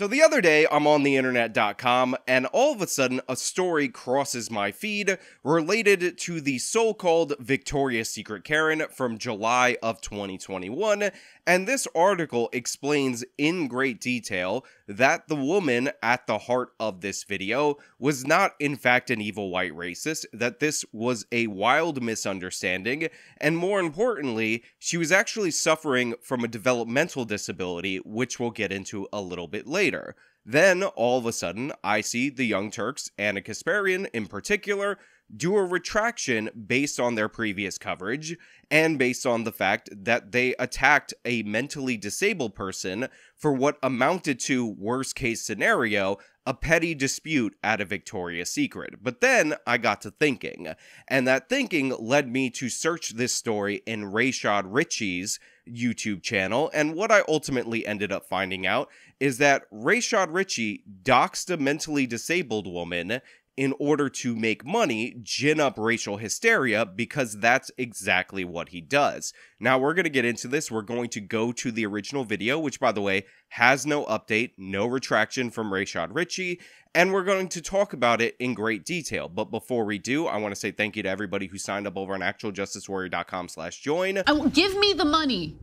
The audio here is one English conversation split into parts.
So the other day, I'm on the internet.com, and all of a sudden, a story crosses my feed related to the so called Victoria's Secret Karen from July of 2021. And this article explains in great detail that the woman at the heart of this video was not, in fact, an evil white racist, that this was a wild misunderstanding, and more importantly, she was actually suffering from a developmental disability, which we'll get into a little bit later. Then, all of a sudden, I see the Young Turks, Ana Kasparian in particular, do a retraction based on their previous coverage and based on the fact that they attacked a mentally disabled person for what amounted to worst case scenario a petty dispute at a Victoria's Secret. But then I got to thinking, and that thinking led me to search this story in Rashad Richey's YouTube channel, and what I ultimately ended up finding out is that Rashad Richey doxed a mentally disabled woman in order to make money, gin up racial hysteria because that's exactly what he does. Now, we're going to get into this. We're going to go to the original video, which, by the way, has no update, no retraction from Rashad Richey, and we're going to talk about it in great detail. But before we do, I want to say thank you to everybody who signed up over on actualjusticewarrior.com slash join. Give me the money.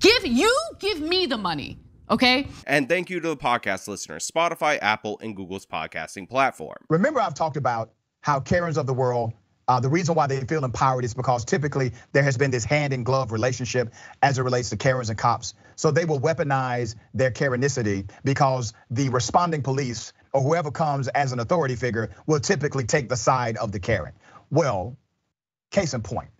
Give you give me the money. Okay. And thank you to the podcast listeners, Spotify, Apple, and Google's podcasting platform. Remember, I've talked about how Karens of the world, uh, the reason why they feel empowered is because typically there has been this hand in glove relationship as it relates to Karens and cops. So they will weaponize their Karenicity because the responding police or whoever comes as an authority figure will typically take the side of the Karen. Well, case in point,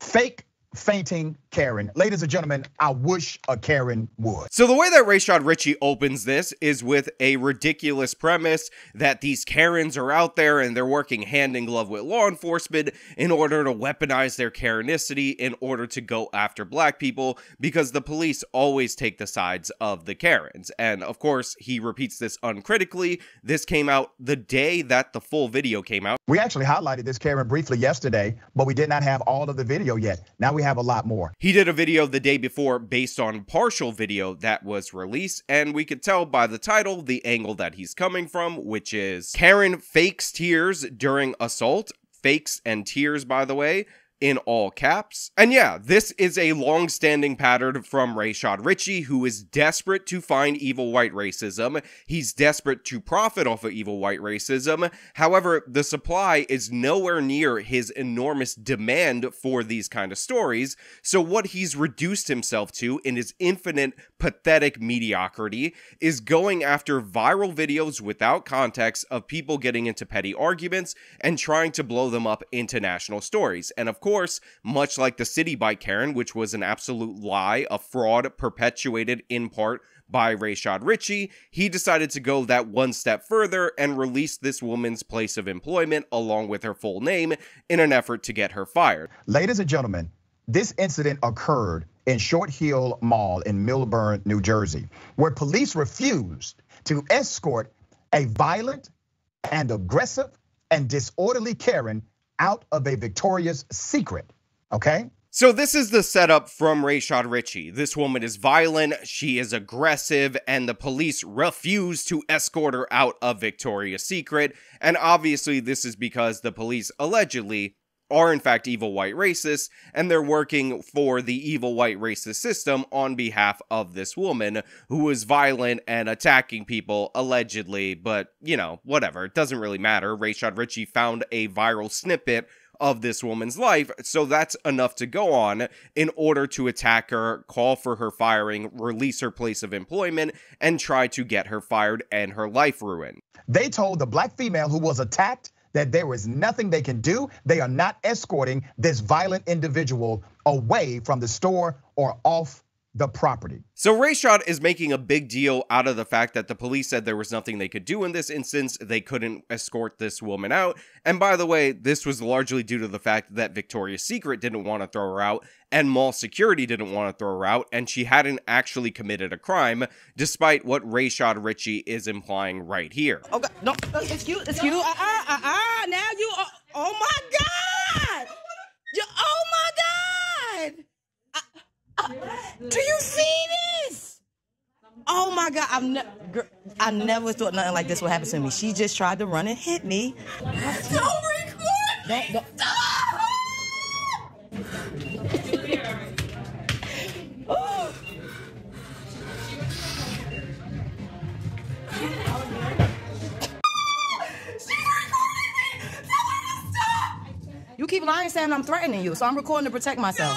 fake fainting Karen. Ladies and gentlemen, I wish a Karen would. So the way that Rashad Richey opens this is with a ridiculous premise that these Karens are out there and they're working hand in glove with law enforcement in order to weaponize their Karenicity in order to go after black people because the police always take the sides of the Karens. And of course, he repeats this uncritically. This came out the day that the full video came out. We actually highlighted this Karen briefly yesterday, but we did not have all of the video yet. Now we have a lot more. He did a video the day before based on partial video that was released, and we could tell by the title the angle that he's coming from, which is Karen fakes tears during assault. Fakes and tears, by the way in all caps. And yeah, this is a long-standing pattern from Rashad Richey, who is desperate to find evil white racism. He's desperate to profit off of evil white racism. However, the supply is nowhere near his enormous demand for these kind of stories. So what he's reduced himself to in his infinite pathetic mediocrity is going after viral videos without context of people getting into petty arguments and trying to blow them up into national stories. And of course, much like the city by Karen, which was an absolute lie, a fraud perpetuated in part by Rashad Richey, he decided to go that one step further and release this woman's place of employment along with her full name in an effort to get her fired. Ladies and gentlemen, this incident occurred in Short Hills Mall in Millburn, New Jersey, where police refused to escort a violent and aggressive and disorderly Karen out of a Victoria's Secret, okay? So this is the setup from Rashad Richey. This woman is violent, she is aggressive, and the police refuse to escort her out of Victoria's Secret. And obviously this is because the police allegedly are in fact evil white racists and they're working for the evil white racist system on behalf of this woman who is violent and attacking people allegedly but you know whatever it doesn't really matter Rashad Richey found a viral snippet of this woman's life. So that's enough to go on in order to attack her, call for her firing, release her place of employment, and try to get her fired and her life ruined. They told the black female who was attacked that there is nothing they can do. They are not escorting this violent individual away from the store or off the property. So Rashad is making a big deal out of the fact that the police said there was nothing they could do in this instance. They couldn't escort this woman out. And by the way, this was largely due to the fact that Victoria's Secret didn't want to throw her out and mall security didn't want to throw her out and she hadn't actually committed a crime despite what Rashad Richey is implying right here. Oh God, no, excuse, excuse, uh, uh, uh, uh, now you, uh, oh my God, you, oh my God. Do you see this? Oh my God, I've never, I never thought nothing like this would happen to me. She just tried to run and hit me. Don't record don't, don't. You keep lying saying I'm threatening you, so I'm recording to protect myself.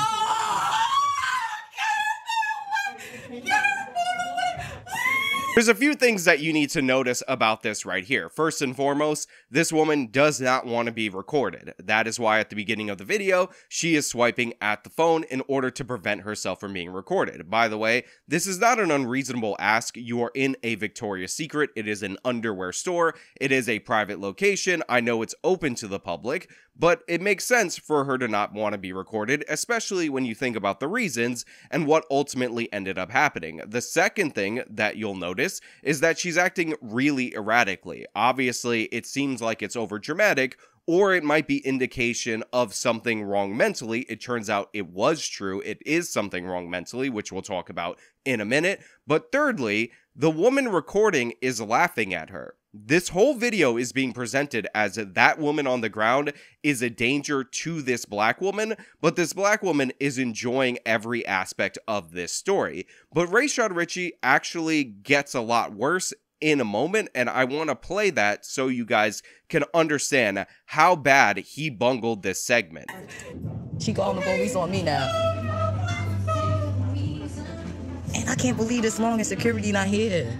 There's a few things that you need to notice about this right here. First and foremost, this woman does not want to be recorded. That is why at the beginning of the video, she is swiping at the phone in order to prevent herself from being recorded. By the way, this is not an unreasonable ask. You are in a Victoria's Secret. It is an underwear store. It is a private location. I know it's open to the public, but it makes sense for her to not want to be recorded, especially when you think about the reasons and what ultimately ended up happening. The second thing that you'll notice is that she's acting really erratically. Obviously, it seems like it's over dramatic or it might be indication of something wrong mentally. It turns out it was true. It is something wrong mentally, which we'll talk about in a minute. But thirdly, the woman recording is laughing at her. This whole video is being presented as that woman on the ground is a danger to this black woman, but this black woman is enjoying every aspect of this story. But Rashad Richey actually gets a lot worse in a moment, and I want to play that so you guys can understand how bad he bungled this segment. She calling the police on me now. And I can't believe this long and security not here.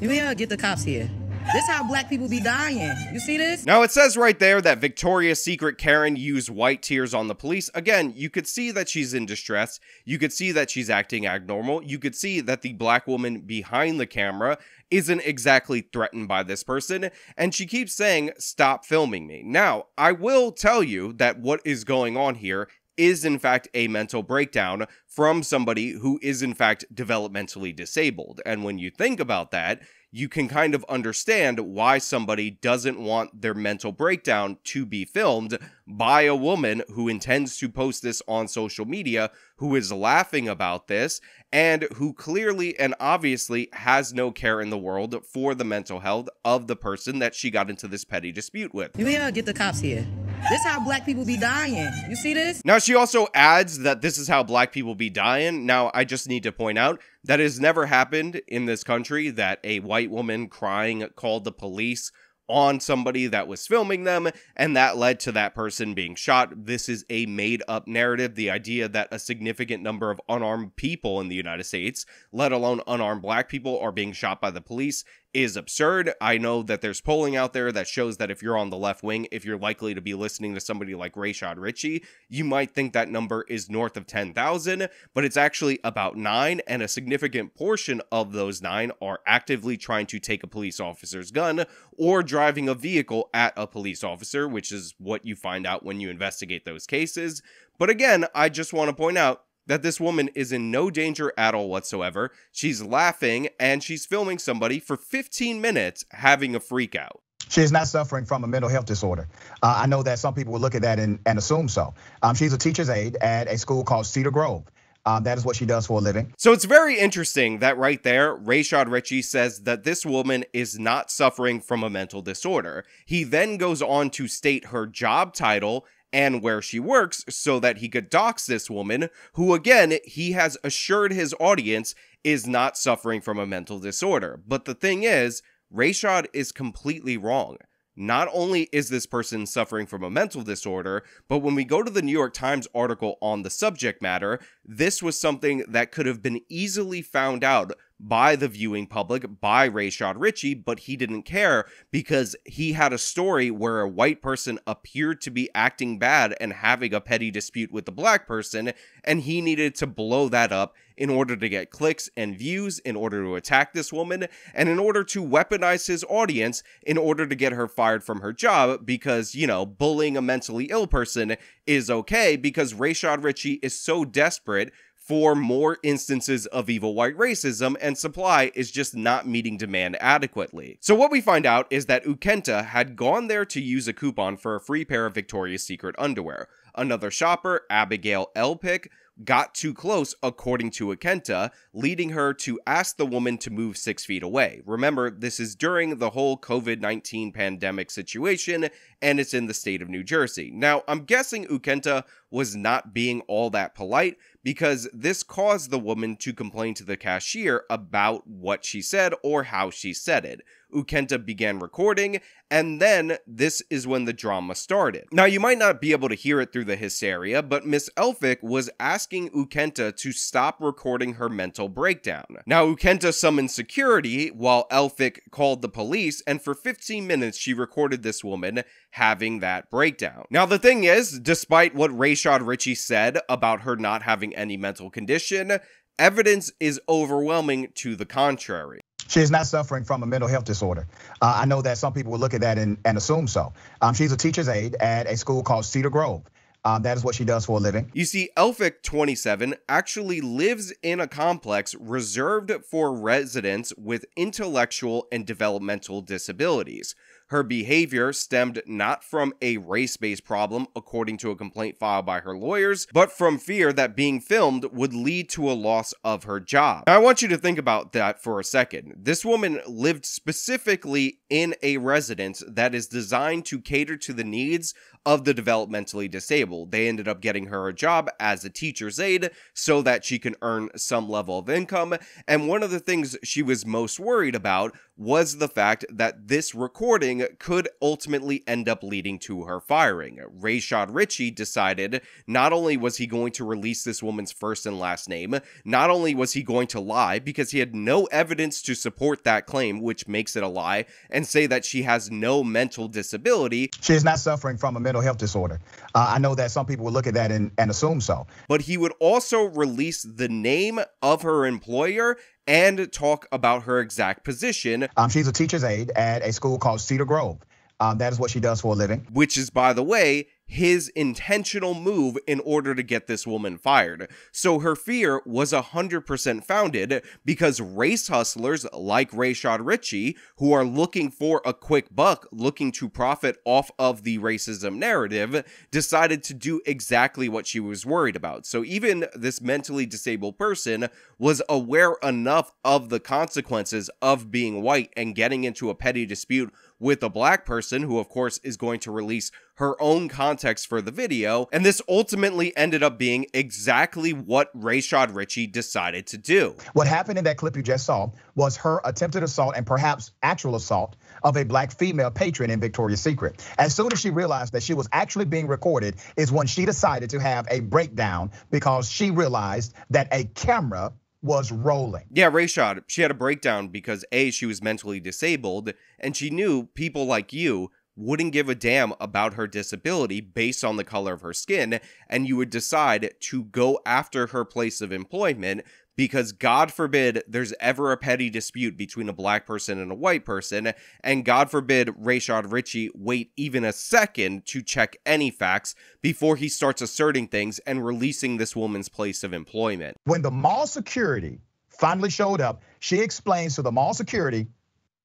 Gotta get the cops here. This how black people be dying. You see this? Now it says right there that Victoria's Secret Karen used white tears on the police. Again, you could see that she's in distress. You could see that she's acting abnormal. You could see that the black woman behind the camera isn't exactly threatened by this person. And she keeps saying, stop filming me. Now, I will tell you that what is going on here is in fact a mental breakdown from somebody who is in fact developmentally disabled. And when you think about that, you can kind of understand why somebody doesn't want their mental breakdown to be filmed by a woman who intends to post this on social media, who is laughing about this, and who clearly and obviously has no care in the world for the mental health of the person that she got into this petty dispute with. You gotta get the cops here. This is how black people be dying. You see this? Now she also adds that this is how black people be dying. Now I just need to point out that has never happened in this country that a white woman crying called the police on somebody that was filming them, and that led to that person being shot. This is a made up narrative. The idea that a significant number of unarmed people in the United States, let alone unarmed black people, are being shot by the police is absurd. I know that there's polling out there that shows that if you're on the left wing, if you're likely to be listening to somebody like Rashad Richey, you might think that number is north of 10,000, but it's actually about nine, and a significant portion of those nine are actively trying to take a police officer's gun or driving a vehicle at a police officer, which is what you find out when you investigate those cases. But again, I just want to point out that this woman is in no danger at all whatsoever. She's laughing and she's filming somebody for 15 minutes having a freak out. She is not suffering from a mental health disorder. Uh, I know that some people will look at that and, and assume so. Um, she's a teacher's aide at a school called Cedar Grove. Um, that is what she does for a living. So it's very interesting that right there, Rashad Richey says that this woman is not suffering from a mental disorder. He then goes on to state her job title and where she works so that he could dox this woman, who again, he has assured his audience is not suffering from a mental disorder. But the thing is, Rashad is completely wrong. Not only is this person suffering from a mental disorder, but when we go to the New York Times article on the subject matter, this was something that could have been easily found out by the viewing public, by Rashad Richey, but he didn't care because he had a story where a white person appeared to be acting bad and having a petty dispute with the black person, and he needed to blow that up in order to get clicks and views, in order to attack this woman, and in order to weaponize his audience in order to get her fired from her job because, you know, bullying a mentally ill person is okay because Rashad Richey is so desperate for more instances of evil white racism, and supply is just not meeting demand adequately. So, what we find out is that Ukenta had gone there to use a coupon for a free pair of Victoria's Secret underwear. Another shopper, Abigail Elphick, got too close, according to Ukenta, leading her to ask the woman to move six feet away. Remember, this is during the whole COVID 19 pandemic situation, and it's in the state of New Jersey. Now, I'm guessing Ukenta was not being all that polite because this caused the woman to complain to the cashier about what she said or how she said it. Ukenta began recording, and then this is when the drama started. Now, you might not be able to hear it through the hysteria, but Miss Elphick was asking Ukenta to stop recording her mental breakdown. Now, Ukenta summoned security while Elphick called the police, and for 15 minutes she recorded this woman having that breakdown. Now, the thing is, despite what Rashad Richey said about her not having any mental condition, evidence is overwhelming to the contrary. She is not suffering from a mental health disorder. Uh, I know that some people will look at that and, and assume so. Um, she's a teacher's aide at a school called Cedar Grove. Um, that is what she does for a living. You see, Elphick 27 actually lives in a complex reserved for residents with intellectual and developmental disabilities. Her behavior stemmed not from a race based problem, according to a complaint filed by her lawyers, but from fear that being filmed would lead to a loss of her job. Now, I want you to think about that for a second. This woman lived specifically in a residence that is designed to cater to the needs of the developmentally disabled. They ended up getting her a job as a teacher's aide so that she can earn some level of income. And one of the things she was most worried about was the fact that this recording could ultimately end up leading to her firing. Rashad Richey decided not only was he going to release this woman's first and last name, not only was he going to lie because he had no evidence to support that claim, which makes it a lie, and say that she has no mental disability. She is not suffering from a mental health disorder. Uh, I know that some people will look at that and, and assume so. But he would also release the name of her employer and talk about her exact position. Um, she's a teacher's aide at a school called Cedar Grove. Um, that is what she does for a living. Which is, by the way, his intentional move in order to get this woman fired. So her fear was 100% founded because race hustlers like Rashad Richey, who are looking for a quick buck, looking to profit off of the racism narrative, decided to do exactly what she was worried about. So even this mentally disabled person was aware enough of the consequences of being white and getting into a petty dispute with a black person who of course is going to release her own context for the video, and this ultimately ended up being exactly what Rashad Richey decided to do. What happened in that clip you just saw was her attempted assault and perhaps actual assault of a black female patron in Victoria's Secret. As soon as she realized that she was actually being recorded, is when she decided to have a breakdown because she realized that a camera was rolling. Yeah, Rashad, she had a breakdown because A, she was mentally disabled, and she knew people like you wouldn't give a damn about her disability based on the color of her skin, and you would decide to go after her place of employment because God forbid there's ever a petty dispute between a black person and a white person, and God forbid Rashad Richey wait even a second to check any facts before he starts asserting things and releasing this woman's place of employment. When the mall security finally showed up, she explains to the mall security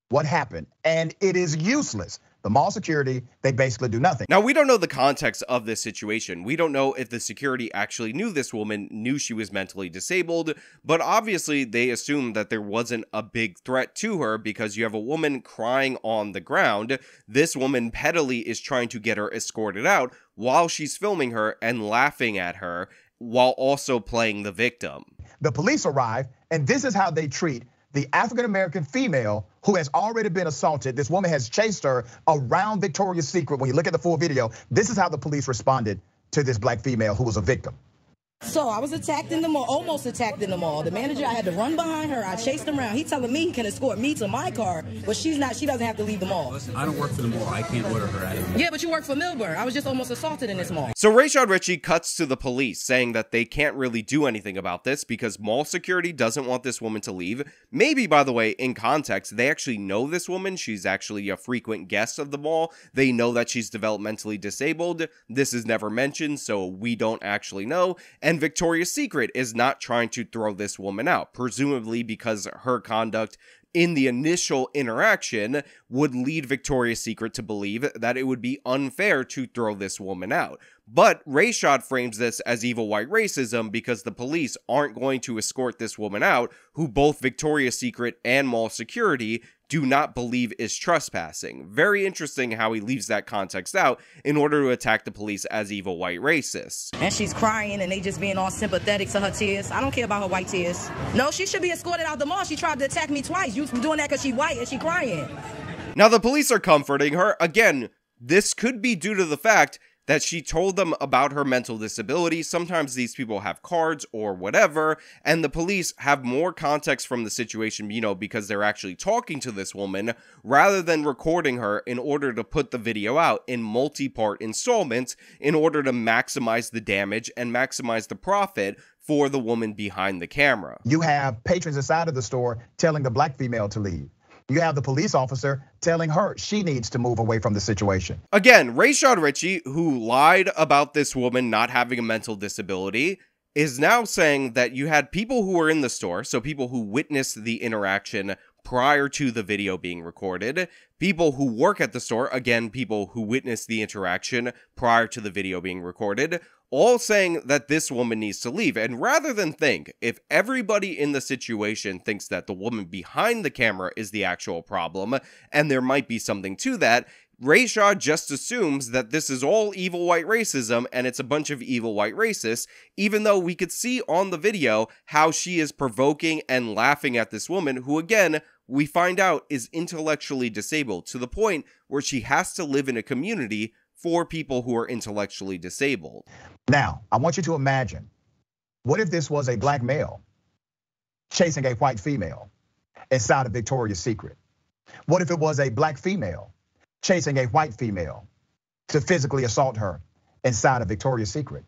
what happened, and it is useless the mall security, they basically do nothing. Now, we don't know the context of this situation. We don't know if the security actually knew this woman, knew she was mentally disabled, but obviously they assumed that there wasn't a big threat to her because you have a woman crying on the ground. This woman pettily is trying to get her escorted out while she's filming her and laughing at her while also playing the victim. The police arrive, and this is how they treat the African American female who has already been assaulted. This woman has chased her around Victoria's Secret. When you look at the full video, this is how the police responded to this black female who was a victim. So I was attacked in the mall, almost attacked in the mall. The manager, I had to run behind her. I chased him around. He telling me he can escort me to my car, but she's not. She doesn't have to leave the mall. Listen, I don't work for the mall. I can't order her out of here. Yeah, but you work for Millburn. I was just almost assaulted in this mall. So Rashad Richey cuts to the police saying that they can't really do anything about this because mall security doesn't want this woman to leave. Maybe, by the way, in context, they actually know this woman. She's actually a frequent guest of the mall. They know that she's developmentally disabled. This is never mentioned, so we don't actually know. And And Victoria's Secret is not trying to throw this woman out, presumably because her conduct in the initial interaction would lead Victoria's Secret to believe that it would be unfair to throw this woman out. But Rashad frames this as evil white racism because the police aren't going to escort this woman out, who both Victoria's Secret and mall security do not believe is trespassing. Very interesting how he leaves that context out in order to attack the police as evil white racists. And she's crying and they just being all sympathetic to her tears. I don't care about her white tears. No, she should be escorted out the mall. She tried to attack me twice. You doing that because she white and she crying. Now the police are comforting her. Again, this could be due to the fact that she told them about her mental disability. Sometimes these people have cards or whatever, and the police have more context from the situation, you know, because they're actually talking to this woman rather than recording her in order to put the video out in multi part installments in order to maximize the damage and maximize the profit for the woman behind the camera. You have patrons inside of the store telling the black female to leave. You have the police officer telling her she needs to move away from the situation. Again, Rashad Richey, who lied about this woman not having a mental disability, is now saying that you had people who were in the store, so people who witnessed the interaction prior to the video being recorded, people who work at the store, again, people who witnessed the interaction prior to the video being recorded, all saying that this woman needs to leave. And rather than think, if everybody in the situation thinks that the woman behind the camera is the actual problem, and there might be something to that, Rashad just assumes that this is all evil white racism and it's a bunch of evil white racists, even though we could see on the video how she is provoking and laughing at this woman, who again, we find out is intellectually disabled to the point where she has to live in a community for people who are intellectually disabled. Now, I want you to imagine what if this was a black male chasing a white female inside of Victoria's Secret? What if it was a black female chasing a white female to physically assault her inside of Victoria's Secret?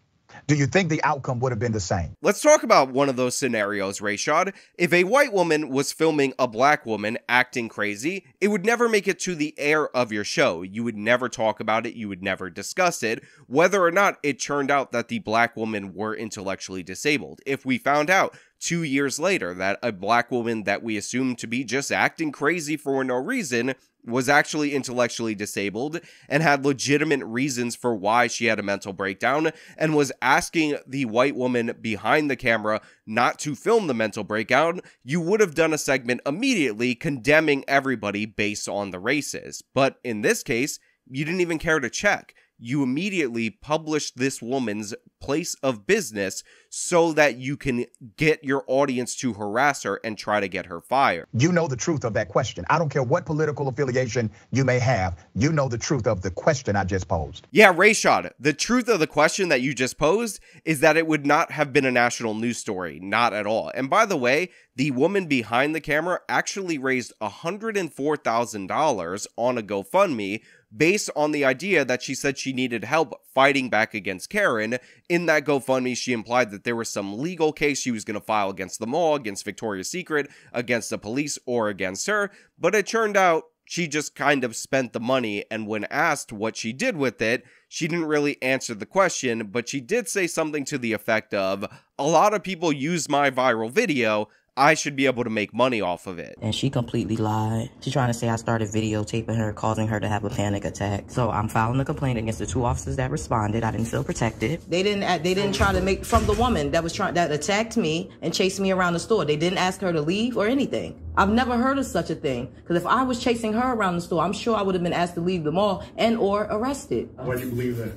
Do you think the outcome would have been the same? Let's talk about one of those scenarios, Rashad. If a white woman was filming a black woman acting crazy, it would never make it to the air of your show. You would never talk about it, you would never discuss it, whether or not it turned out that the black woman were intellectually disabled. If we found out two years later that a black woman that we assumed to be just acting crazy for no reason was actually intellectually disabled and had legitimate reasons for why she had a mental breakdown and was asking the white woman behind the camera not to film the mental breakdown, you would have done a segment immediately condemning everybody based on the races. But in this case, you didn't even care to check you immediately publish this woman's place of business so that you can get your audience to harass her and try to get her fired. You know the truth of that question. I don't care what political affiliation you may have. You know the truth of the question I just posed. Yeah, Rashad, the truth of the question that you just posed is that it would not have been a national news story, not at all. And by the way, the woman behind the camera actually raised $104,000 on a GoFundMe based on the idea that she said she needed help fighting back against Karen. In that GoFundMe, she implied that there was some legal case she was going to file against the mall, against Victoria's Secret, against the police, or against her. But it turned out she just kind of spent the money, and when asked what she did with it, she didn't really answer the question, but she did say something to the effect of, A lot of people use my viral video. I should be able to make money off of it. And she completely lied. She's trying to say I started videotaping her, causing her to have a panic attack. So I'm filing a complaint against the two officers that responded. I didn't feel protected. They didn't. They didn't try to make from the woman that was trying that attacked me and chased me around the store. They didn't ask her to leave or anything. I've never heard of such a thing. Because if I was chasing her around the store, I'm sure I would have been asked to leave the mall and or arrested. Why do you believe that?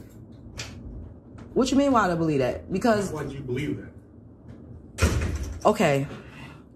What you mean? Why do I believe that? Because. Why do you believe that? Okay.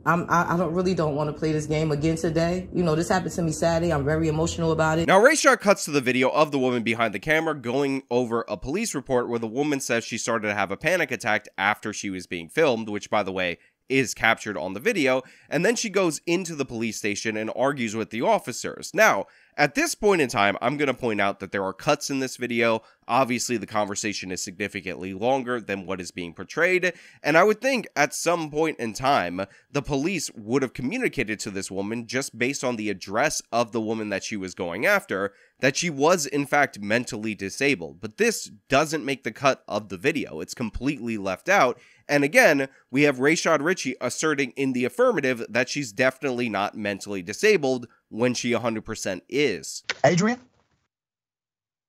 I'm, I, I don't really don't want to play this game again today. You know, this happened to me Saturday. I'm very emotional about it. Now, Rashad cuts to the video of the woman behind the camera going over a police report where the woman says she started to have a panic attack after she was being filmed, which, by the way, is captured on the video. And then she goes into the police station and argues with the officers. Now, At this point in time, I'm going to point out that there are cuts in this video. Obviously, the conversation is significantly longer than what is being portrayed, and I would think at some point in time, the police would have communicated to this woman just based on the address of the woman that she was going after that she was in fact mentally disabled. But this doesn't make the cut of the video. It's completely left out. And again, we have Rashad Richey asserting in the affirmative that she's definitely not mentally disabled when she 100% is. Adrian?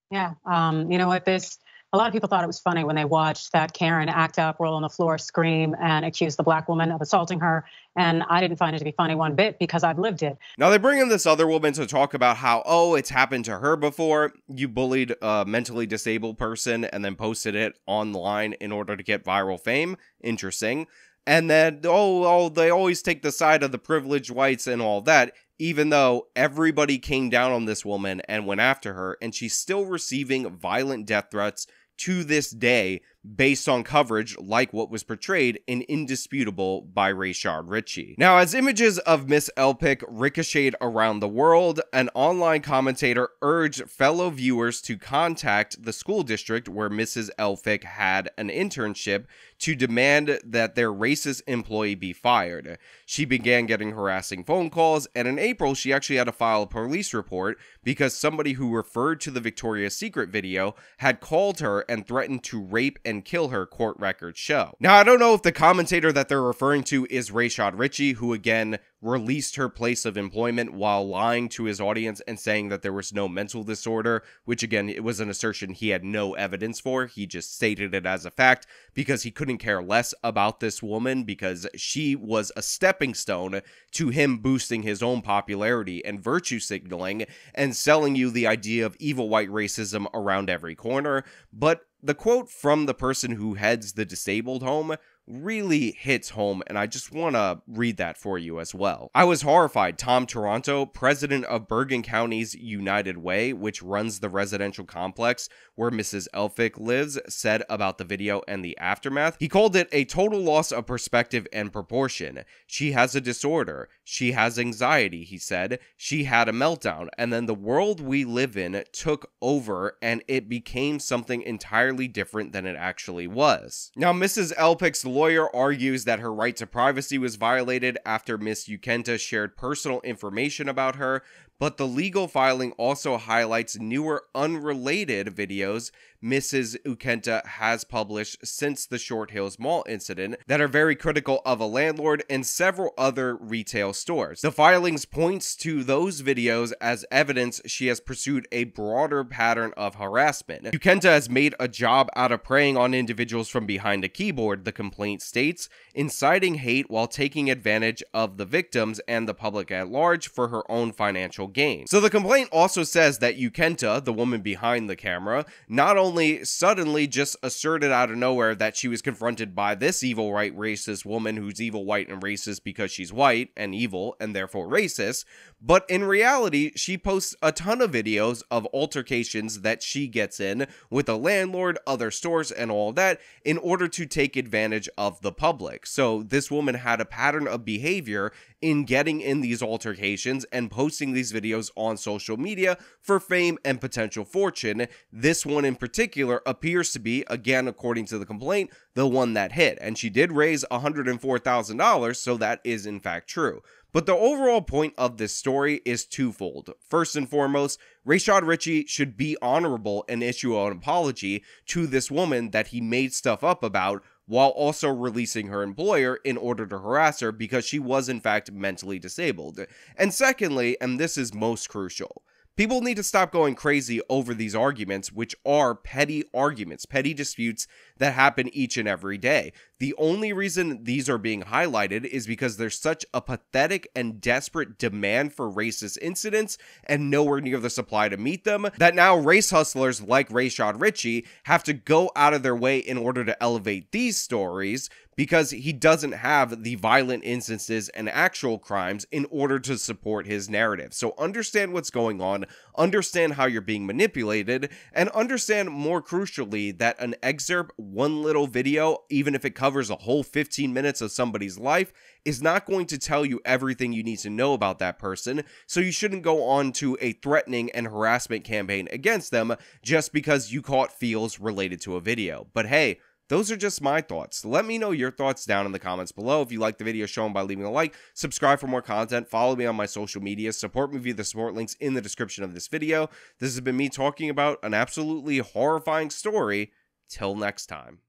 Yeah, um, you know what? This a lot of people thought it was funny when they watched that Karen act up, roll on the floor, scream, and accuse the black woman of assaulting her. And I didn't find it to be funny one bit because I've lived it. Now they bring in this other woman to talk about how, oh, it's happened to her before. You bullied a mentally disabled person and then posted it online in order to get viral fame. Interesting. And then, oh, oh, they always take the side of the privileged whites and all that even though everybody came down on this woman and went after her, and she's still receiving violent death threats to this day based on coverage like what was portrayed in Indisputable by Rashad Richey. Now, as images of Miss Elphick ricocheted around the world, an online commentator urged fellow viewers to contact the school district where Mrs. Elphick had an internship to demand that their racist employee be fired. She began getting harassing phone calls, and in April, she actually had to file a police report because somebody who referred to the Victoria's Secret video had called her and threatened to rape and kill her, court records show. Now, I don't know if the commentator that they're referring to is Rashad Richey, who again released her place of employment while lying to his audience and saying that there was no mental disorder, which again, it was an assertion he had no evidence for. He just stated it as a fact because he couldn't care less about this woman because she was a stepping stone to him boosting his own popularity and virtue signaling and selling you the idea of evil white racism around every corner. But the quote from the person who heads the disabled home really hits home, and I just want to read that for you as well. I was horrified. Tom Toronto, president of Bergen County's United Way, which runs the residential complex where Mrs. Elphick lives, said about the video and the aftermath. He called it a total loss of perspective and proportion. She has a disorder. She has anxiety, he said. She had a meltdown, and then the world we live in took over and it became something entirely different than it actually was. Now, Mrs. Elphick's lawyer argues that her right to privacy was violated after Miss Ukenta shared personal information about her, but the legal filing also highlights newer unrelated videos Mrs. Ukenta has published since the Short Hills Mall incident that are very critical of a landlord and several other retail stores. The filings points to those videos as evidence she has pursued a broader pattern of harassment. Ukenta has made a job out of preying on individuals from behind a keyboard, the complaint states, inciting hate while taking advantage of the victims and the public at large for her own financial gain. So the complaint also says that Ukenta, the woman behind the camera, not only only suddenly just asserted out of nowhere that she was confronted by this evil white racist woman who's evil white and racist because she's white and evil and therefore racist, but in reality, she posts a ton of videos of altercations that she gets in with the landlord, other stores, and all that in order to take advantage of the public. So this woman had a pattern of behavior in getting in these altercations and posting these videos on social media for fame and potential fortune. This one in particular appears to be, again, according to the complaint, the one that hit. And she did raise $104,000, so that is in fact true. But the overall point of this story is twofold. First and foremost, Rashad Richey should be honorable and issue an apology to this woman that he made stuff up about while also releasing her employer in order to harass her because she was in fact mentally disabled. And secondly, and this is most crucial, People need to stop going crazy over these arguments, which are petty arguments, petty disputes that happen each and every day. The only reason these are being highlighted is because there's such a pathetic and desperate demand for racist incidents and nowhere near the supply to meet them that now race hustlers like Rashad Richey have to go out of their way in order to elevate these stories because he doesn't have the violent instances and actual crimes in order to support his narrative. So understand what's going on, understand how you're being manipulated, and understand more crucially that an excerpt, one little video, even if it covers a whole 15 minutes of somebody's life, is not going to tell you everything you need to know about that person, so you shouldn't go on to a threatening and harassment campaign against them just because you caught feels related to a video. But hey, those are just my thoughts. Let me know your thoughts down in the comments below. If you like the video, show them by leaving a like, subscribe for more content, follow me on my social media, support me via the support links in the description of this video. This has been me talking about an absolutely horrifying story. Till next time.